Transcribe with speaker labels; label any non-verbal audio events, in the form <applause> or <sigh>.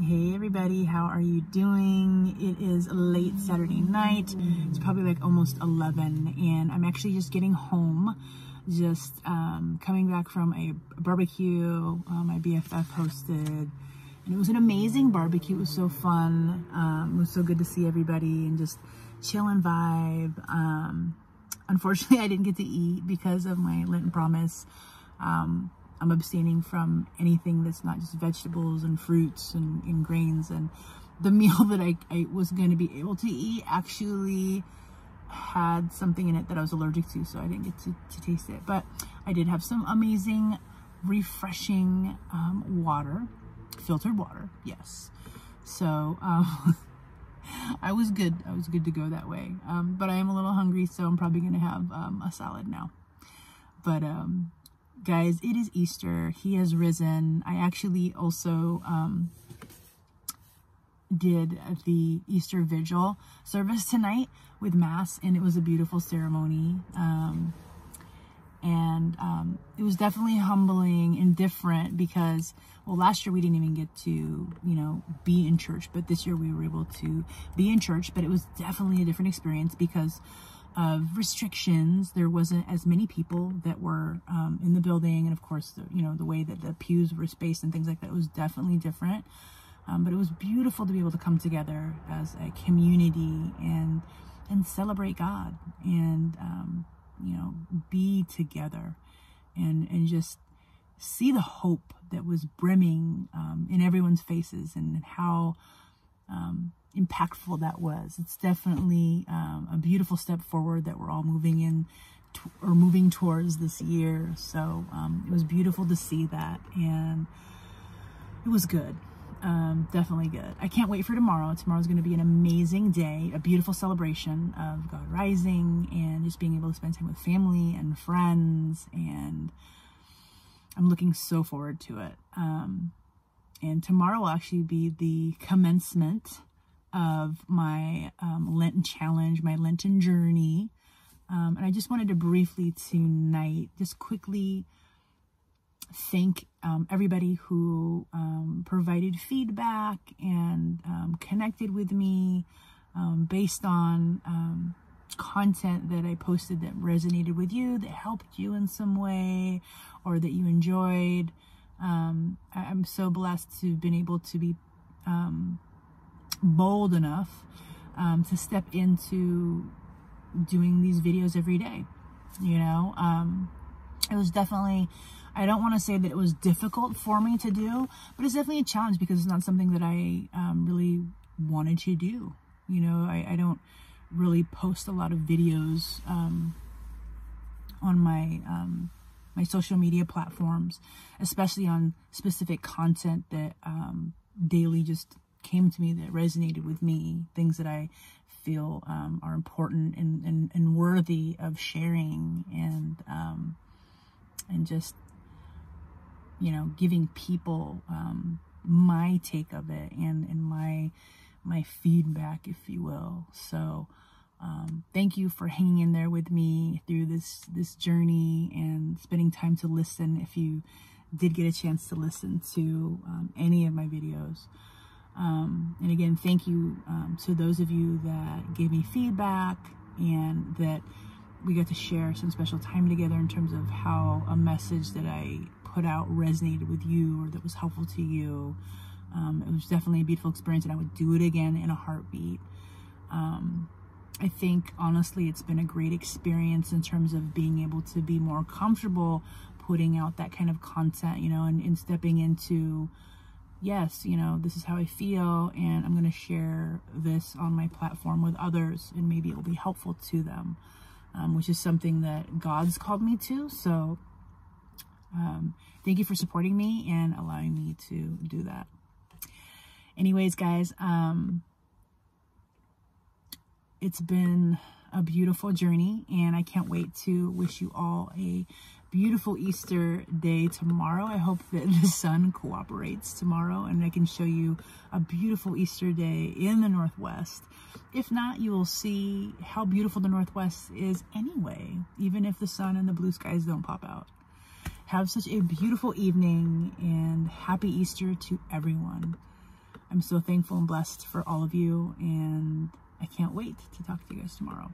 Speaker 1: Hey everybody, how are you doing? It is late Saturday night. It's probably like almost 11 and I'm actually just getting home. Just um, coming back from a barbecue uh, my BFF hosted. And it was an amazing barbecue. It was so fun. Um, it was so good to see everybody and just chill and vibe. Um, unfortunately, <laughs> I didn't get to eat because of my Lenten promise. Um, I'm abstaining from anything that's not just vegetables and fruits and, and grains. And the <laughs> meal that I, I was going to be able to eat actually had something in it that I was allergic to, so I didn't get to, to taste it. But I did have some amazing, refreshing um, water, filtered water, yes. So um, <laughs> I was good. I was good to go that way. Um, but I am a little hungry, so I'm probably going to have um, a salad now. But um, guys, it is Easter. He has risen. I actually also um, did the Easter Vigil service tonight with Mass, and it was a beautiful ceremony. Um, and um, it was definitely humbling and different because, well, last year we didn't even get to, you know, be in church, but this year we were able to be in church, but it was definitely a different experience because of restrictions. There wasn't as many people that were um, in the building, and of course, the, you know, the way that the pews were spaced and things like that was definitely different. Um, but it was beautiful to be able to come together as a community and and celebrate God and um, you know be together and and just see the hope that was brimming um, in everyone's faces and how um, impactful that was. It's definitely um, a beautiful step forward that we're all moving in or moving towards this year. So um, it was beautiful to see that and it was good. Um, definitely good. I can't wait for tomorrow. Tomorrow's going to be an amazing day, a beautiful celebration of God rising and just being able to spend time with family and friends. And I'm looking so forward to it. Um, and tomorrow will actually be the commencement of my um, Lenten challenge, my Lenten journey. Um, and I just wanted to briefly tonight, just quickly thank um, everybody who um, provided feedback and um, connected with me um, based on content that I posted that resonated with you, that helped you in some way, or that you enjoyed. I'm so blessed to have been able to be um, bold enough um, to step into doing these videos every day. You know, um, it was definitely, I don't want to say that it was difficult for me to do, but it's definitely a challenge because it's not something that I um, really wanted to do. You know, I, I, don't really post a lot of videos um, on my um, my social media platforms, especially on specific content that um, daily just came to me that resonated with me, things that I feel um, are important and, and, and worthy of sharing and um, and just you know giving people um, my take of it and and my my feedback, if you will. So um, thank you for hanging in there with me through this this journey and spending time to listen. If you did get a chance to listen to um, any of my videos. Um, and again, thank you um, to those of you that gave me feedback and that we got to share some special time together in terms of how a message that I put out resonated with you or that was helpful to you. Um, it was definitely a beautiful experience and I would do it again in a heartbeat. Um, I think honestly it's been a great experience in terms of being able to be more comfortable putting out that kind of content, you know, and, and stepping into yes, you know, this is how I feel, and I'm going to share this on my platform with others, and maybe it will be helpful to them, um, which is something that God's called me to. So, um, thank you for supporting me and allowing me to do that. Anyways, guys, um, it's been a beautiful journey, and I can't wait to wish you all a beautiful Easter day tomorrow. I hope that <laughs> the sun cooperates tomorrow and I can show you a beautiful Easter day in the Northwest. If not, you will see how beautiful the Northwest is anyway, even if the sun and the blue skies don't pop out. Have such a beautiful evening and happy Easter to everyone. I'm so thankful and blessed for all of you, and I can't wait to talk to you guys tomorrow.